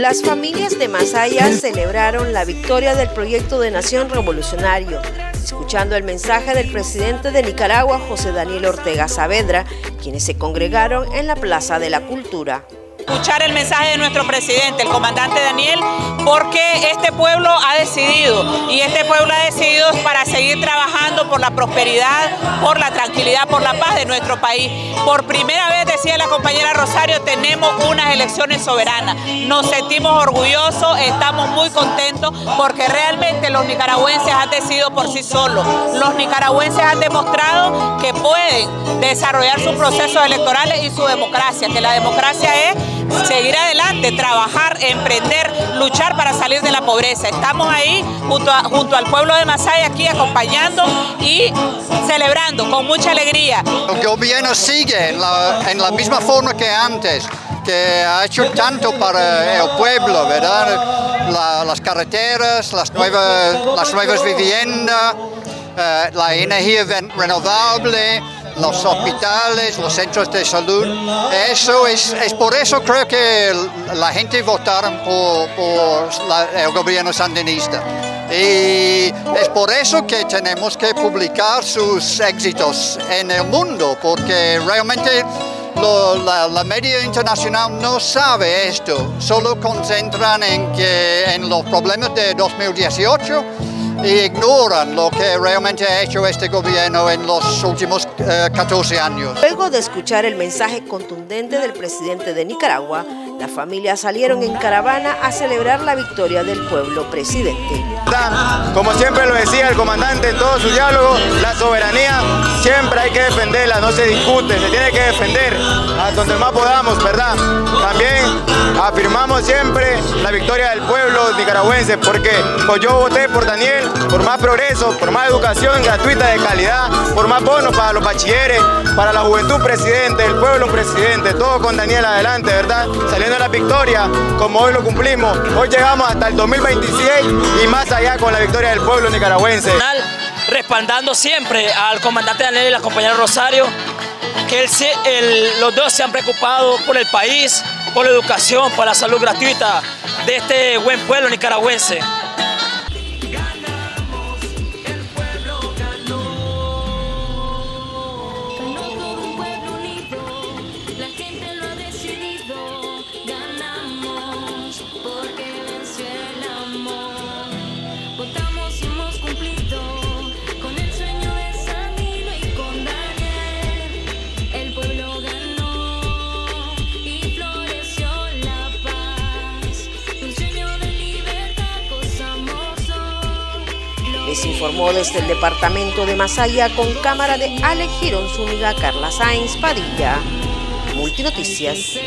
Las familias de Masaya celebraron la victoria del proyecto de Nación Revolucionario, escuchando el mensaje del presidente de Nicaragua, José Daniel Ortega Saavedra, quienes se congregaron en la Plaza de la Cultura escuchar el mensaje de nuestro presidente, el comandante Daniel, porque este pueblo ha decidido y este pueblo ha decidido para seguir trabajando por la prosperidad, por la tranquilidad, por la paz de nuestro país. Por primera vez, decía la compañera Rosario, tenemos unas elecciones soberanas. Nos sentimos orgullosos, estamos muy contentos porque realmente los nicaragüenses han decidido por sí solos. Los nicaragüenses han demostrado que pueden desarrollar sus procesos electorales y su democracia, que la democracia es seguir adelante, trabajar, emprender, luchar para salir de la pobreza. Estamos ahí junto, junto al pueblo de Masaya aquí acompañando y celebrando con mucha alegría. El gobierno sigue en la, misma forma que antes que ha hecho tanto para el pueblo, ¿verdad? las carreteras, las nuevas, las nuevas viviendas, eh, la energía renovable, los hospitales, los centros de salud. Eso es, es por eso creo que la gente votaron por, el gobierno sandinista. Y es por eso que tenemos que publicar sus éxitos en el mundo, porque realmente la, la, media internacional no sabe esto, solo concentran en, que, en los problemas de 2018 y ignoran lo que realmente ha hecho este gobierno en los últimos 14 eh, años. Luego de escuchar el mensaje contundente del presidente de Nicaragua, las familias salieron en caravana a celebrar la victoria del pueblo presidente. Como siempre lo decía el comandante en todo su diálogo, la soberanía siempre hay que defenderla, no se discute, se tiene que defender a donde más podamos, ¿verdad? También afirmamos siempre la victoria del pueblo nicaragüense, porque pues yo voté por Daniel, más progreso, por más educación gratuita de calidad, por más bonos para los bachilleres, para la juventud presidente, el pueblo presidente, todo con Daniel adelante, ¿verdad? Saliendo a la victoria, como hoy lo cumplimos, hoy llegamos hasta el 2026 y más allá con la victoria del pueblo nicaragüense. Respaldando siempre al comandante Daniel y la compañera Rosario, que los dos se han preocupado por el país, por la educación, por la salud gratuita de este buen pueblo nicaragüense. Les informó desde el departamento de Masaya con cámara de Ale Girón Zúñiga, Carla Sainz Padilla. Multinoticias.